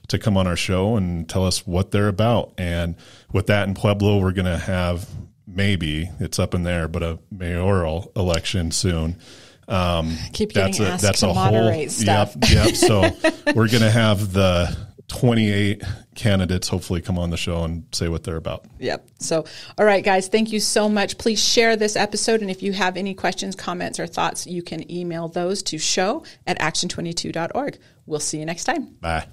to come on our show and tell us what they're about. And with that in Pueblo, we're going to have maybe it's up in there, but a mayoral election soon. Um, Keep that's a asked that's to a whole stuff. Yep, yep. So we're going to have the 28 candidates hopefully come on the show and say what they're about. Yep. So, all right, guys. Thank you so much. Please share this episode, and if you have any questions, comments, or thoughts, you can email those to show at action22.org. We'll see you next time. Bye.